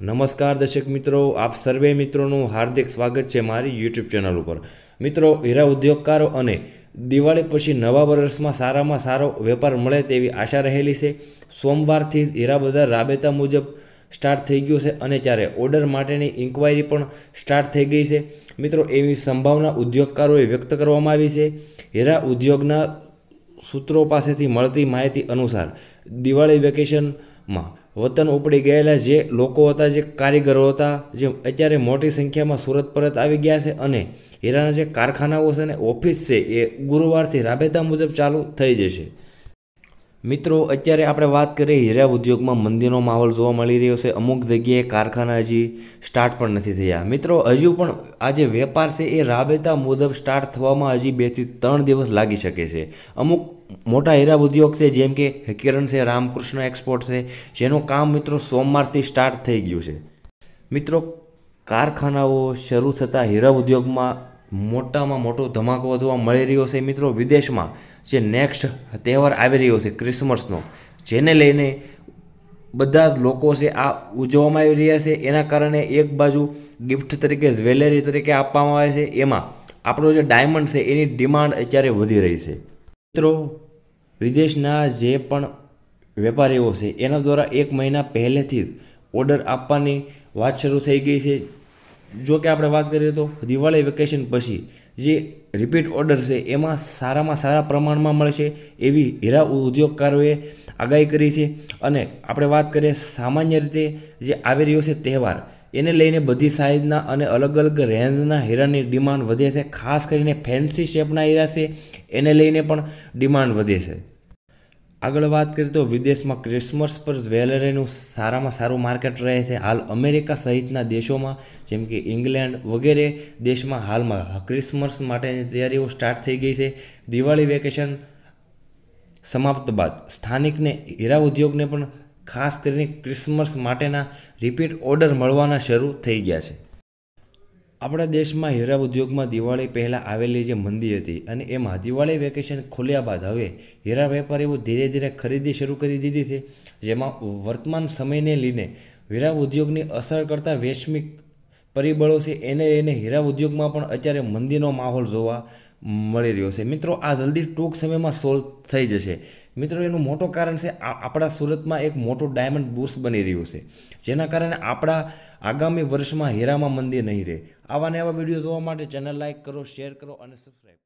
નમસ્કાર દર્શક મિત્રો, આપ સર્વે મિત્રોનું હાર્દિક સ્વાગત છે મારી યુટ્યુબ ચેનલ ઉપર. મિત્રો, હીરા ઉદ્યોગકારો અને દિવાળી પછી નવા વર્ષમાં સારામાં સારો વેપાર મળે તેવી આશા રહેલી છે. સોમવારથી હીરા બજાર રાબેતા મુજબ સ્ટાર્ટ થઈ ગયું છે અને ત્યારે ઓર્ડર માટેની ઇન્ક્વાયરી પણ સ્ટાર્ટ થઈ ગઈ છે. મિત્રો, એવી સંભાવના ઉદ્યોગકારોએ વ્યક્ત કરવામાં આવી છે. હીરા ઉદ્યોગના સૂત્રો પાસેથી મળતી માહિતી અનુસાર દિવાળી વેકેશનમાં વતન ઉપડી ગયેલા જે લોકો હતા, જે કારીગરો હતા, જે અત્યારે મોટી સંખ્યામાં સુરત પરત આવી ગયા છે અને હીરાના જે કારખાનાઓ છે ને ઓફિસ છે, એ ગુરુવારથી રાબેતા મુજબ ચાલુ થઈ જશે. મિત્રો, અત્યારે આપણે વાત કરીએ હીરા ઉદ્યોગમાં મંદીનો માહોલ જોવા મળી રહ્યો છે. અમુક જગ્યાએ કારખાના હજી સ્ટાર્ટ પણ નથી થયા. મિત્રો, હજુ પણ આ જે વેપાર છે એ રાબેતા મુજબ સ્ટાર્ટ થવામાં હજી બેથી ત્રણ દિવસ લાગી શકે છે. અમુક મોટા હીરા ઉદ્યોગ છે, જેમ કે કિરણ છે, રામકૃષ્ણ એક્સપોર્ટ છે, જેનું કામ મિત્રો સોમવારથી સ્ટાર્ટ થઈ ગયું છે. મિત્રો, કારખાનાઓ શરૂ થતાં હીરા ઉદ્યોગમાં મોટામાં મોટો ધમાકો જોવા મળી રહ્યો છે. મિત્રો, વિદેશમાં જે નેક્સ્ટ તહેવાર આવી રહ્યો છે ક્રિસમસનો જેને લઈને બધા જ લોકો છે આ ઉજવવામાં આવી રહ્યા છે. એના કારણે એક બાજુ ગિફ્ટ તરીકે જ્વેલરી તરીકે આપવામાં આવે છે. એમાં આપણો જે ડાયમંડ છે, એની ડિમાન્ડ અત્યારે વધી રહી છે. મિત્રો, વિદેશના જે પણ વેપારીઓ છે, એના દ્વારા એક મહિના પહેલેથી જ ઓર્ડર આપવાની વાત શરૂ થઈ ગઈ છે. જો કે આપણે વાત કરીએ તો દિવાળી વેકેશન પછી જે રિપીટ ઓર્ડર છે, એમાં સારામાં સારા પ્રમાણમાં મળશે એવી હીરા ઉદ્યોગકારોએ આગાહી કરી છે. અને આપણે વાત કરીએ સામાન્ય રીતે જે આવી રહ્યો છે તહેવાર, એને લઈને બધી સાઇઝના અને અલગ અલગ રેન્જના હીરાની ડિમાન્ડ વધે છે. ખાસ કરીને ફેન્સી શેપના હીરા છે, એને લઈને પણ ડિમાન્ડ વધે છે. આગળ વાત કરીએ તો વિદેશમાં ક્રિસમસ પર જ્વેલરીનું સારામાં સારું માર્કેટ રહે છે. હાલ અમેરિકા સહિતના દેશોમાં, જેમ કે ઇંગ્લેન્ડ વગેરે દેશમાં હાલમાં ક્રિસમસ માટેની તૈયારીઓ સ્ટાર્ટ થઈ ગઈ છે. દિવાળી વેકેશન સમાપ્ત બાદ સ્થાનિકને હીરા ઉદ્યોગને પણ ખાસ કરીને ક્રિસમસ માટેના રિપીટ ઓર્ડર મળવાના શરૂ થઈ ગયા છે. આપણા દેશમાં હીરા ઉદ્યોગમાં દિવાળી પહેલાં આવેલી જે મંદી હતી અને એમાં દિવાળી વેકેશન ખોલ્યા બાદ હવે હીરા વેપારીઓ ધીરે ધીરે ખરીદી શરૂ કરી દીધી છે. જેમાં વર્તમાન સમયને લઈને હીરા ઉદ્યોગની અસર કરતા વૈશ્વિક પરિબળો છે એને લઈને હીરા ઉદ્યોગમાં પણ અત્યારે મંદીનો માહોલ જોવા મળી રહ્યો છે. મિત્રો, આ જલ્દી ટૂંક સમયમાં સોલ્વ થઈ જશે. મિત્રો, એનું મોટું કારણ છે આપણા સુરતમાં એક મોટું ડાયમંડ બુર્સ બની રહ્યું છે. જેના કારણે આપણા આગામી વર્ષમાં હીરામાં મંદી નહીં રહે. આવા ને આવા વીડિયો જોવા માટે ચેનલ લાઇક કરો શેર કરો અને સબસ્ક્રાઈબ